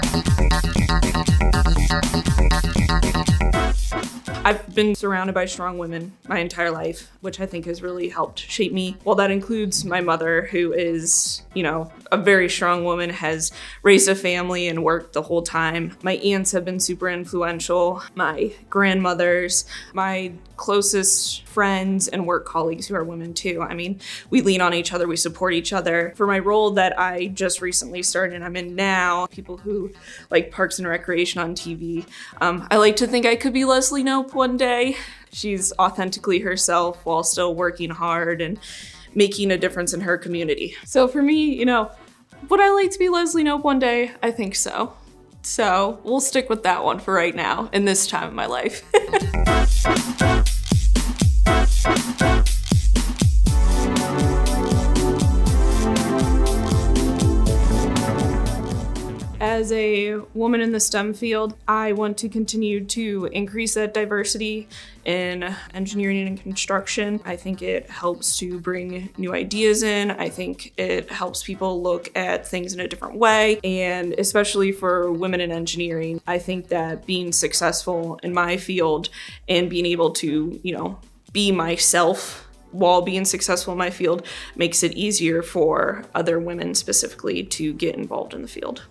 Thank you. I've been surrounded by strong women my entire life, which I think has really helped shape me. Well, that includes my mother, who is, you know, a very strong woman, has raised a family and worked the whole time. My aunts have been super influential, my grandmothers, my closest friends and work colleagues who are women too. I mean, we lean on each other, we support each other. For my role that I just recently started and I'm in now, people who like Parks and Recreation on TV, um, I like to think I could be Leslie One day. She's authentically herself while still working hard and making a difference in her community. So for me, you know, would I like to be Leslie Knope one day? I think so. So we'll stick with that one for right now in this time of my life. As a woman in the STEM field, I want to continue to increase that diversity in engineering and construction. I think it helps to bring new ideas in. I think it helps people look at things in a different way. And especially for women in engineering, I think that being successful in my field and being able to, you know, be myself while being successful in my field makes it easier for other women specifically to get involved in the field.